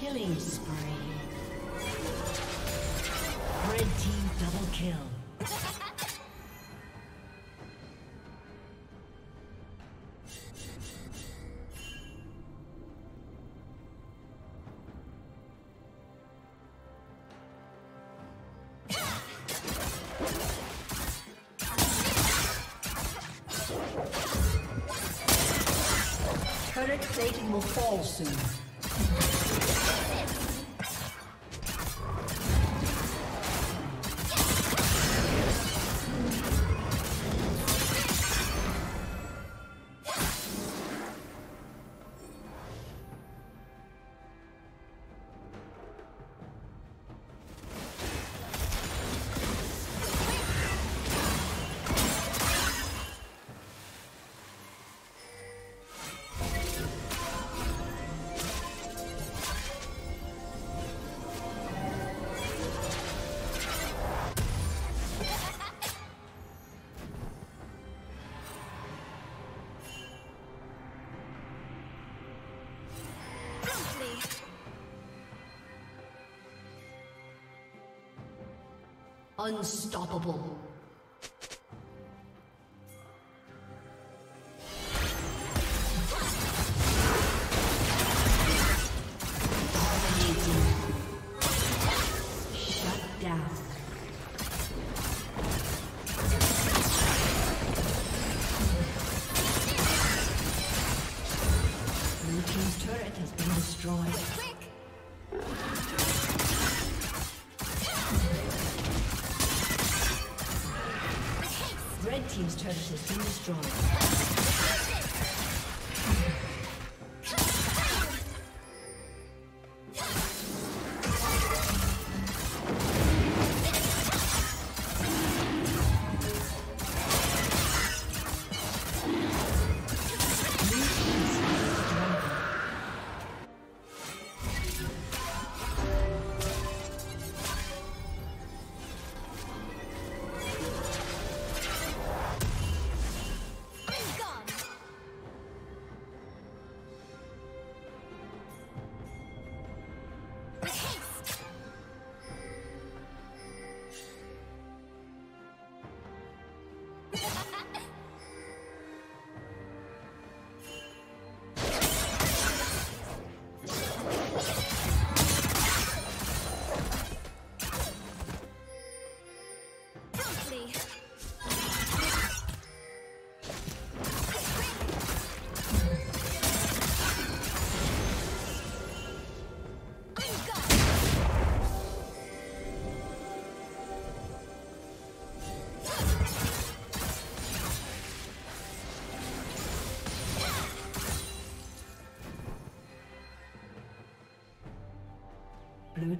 Killing spree. Red team double kill. Turret plating will fall soon. Unstoppable. Destroyed.